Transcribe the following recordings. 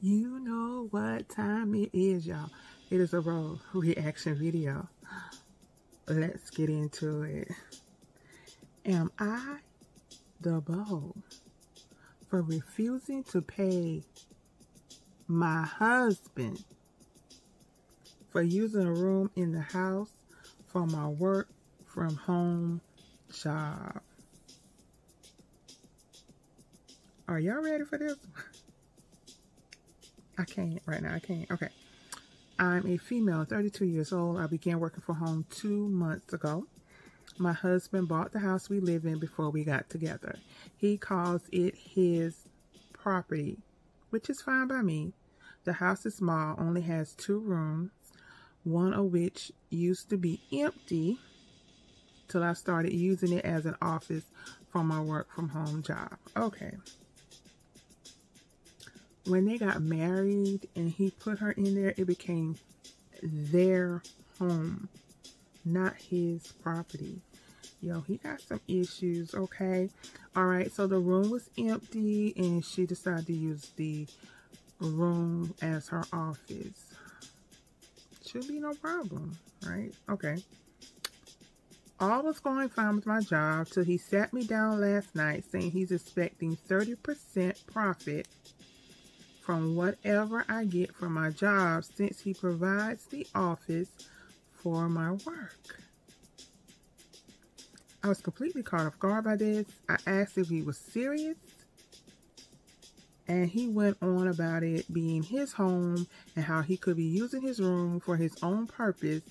You know what time it is, y'all. It is a Ro reaction video. Let's get into it. Am I the bow for refusing to pay my husband for using a room in the house for my work from home job? Are y'all ready for this? I can't right now. I can't. Okay. I'm a female, 32 years old. I began working from home two months ago. My husband bought the house we live in before we got together. He calls it his property, which is fine by me. The house is small, only has two rooms, one of which used to be empty till I started using it as an office for my work from home job. Okay when they got married and he put her in there, it became their home, not his property. Yo, he got some issues, okay? All right, so the room was empty and she decided to use the room as her office. Should be no problem, right? Okay. All was going fine with my job till he sat me down last night saying he's expecting 30% profit from whatever I get from my job since he provides the office for my work. I was completely caught off guard by this. I asked if he was serious, and he went on about it being his home and how he could be using his room for his own purpose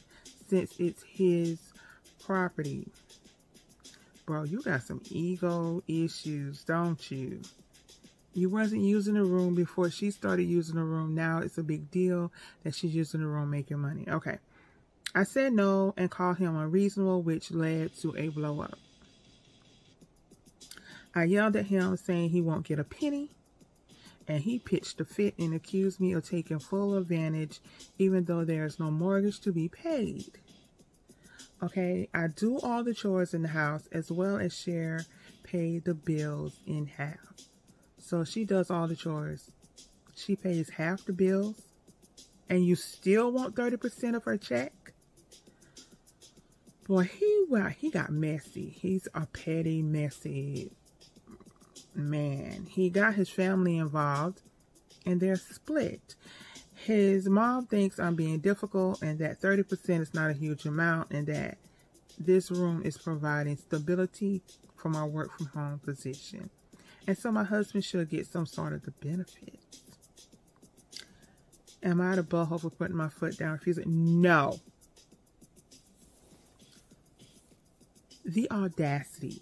since it's his property. Bro, you got some ego issues, don't you? You wasn't using the room before she started using the room. Now it's a big deal that she's using the room making money. Okay. I said no and called him unreasonable, which led to a blow up. I yelled at him saying he won't get a penny and he pitched a fit and accused me of taking full advantage even though there's no mortgage to be paid. Okay, I do all the chores in the house as well as share pay the bills in half. So she does all the chores. She pays half the bills. And you still want 30% of her check? Boy, he well, he got messy. He's a petty, messy man. He got his family involved and they're split. His mom thinks I'm being difficult and that 30% is not a huge amount and that this room is providing stability for my work from home position. And so my husband should get some sort of the benefit. Am I the butthole for putting my foot down, refusing? No. The audacity.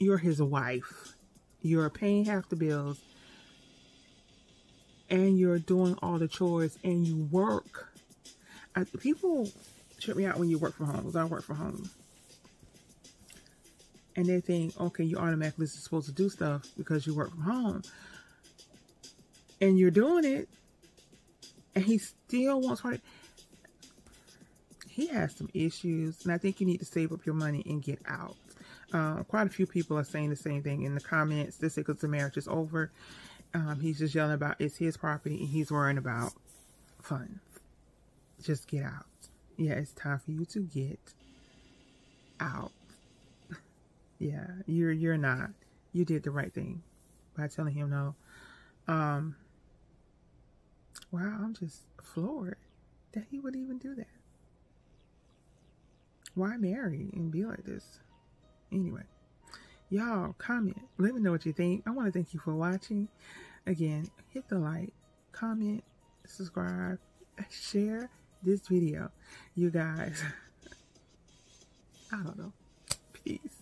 You're his wife. You're paying half the bills. And you're doing all the chores and you work. I, people trip me out when you work from home because I work from home and they think, okay, you automatically supposed to do stuff because you work from home. And you're doing it, and he still wants to. He has some issues, and I think you need to save up your money and get out. Uh, quite a few people are saying the same thing in the comments. They say because the marriage is over. Um, he's just yelling about it's his property, and he's worrying about fun. Just get out. Yeah, it's time for you to get out. Yeah, you're you're not. You did the right thing by telling him no. Um Wow, I'm just floored that he would even do that. Why marry and be like this? Anyway, y'all comment. Let me know what you think. I want to thank you for watching. Again, hit the like, comment, subscribe, share this video. You guys, I don't know. Peace.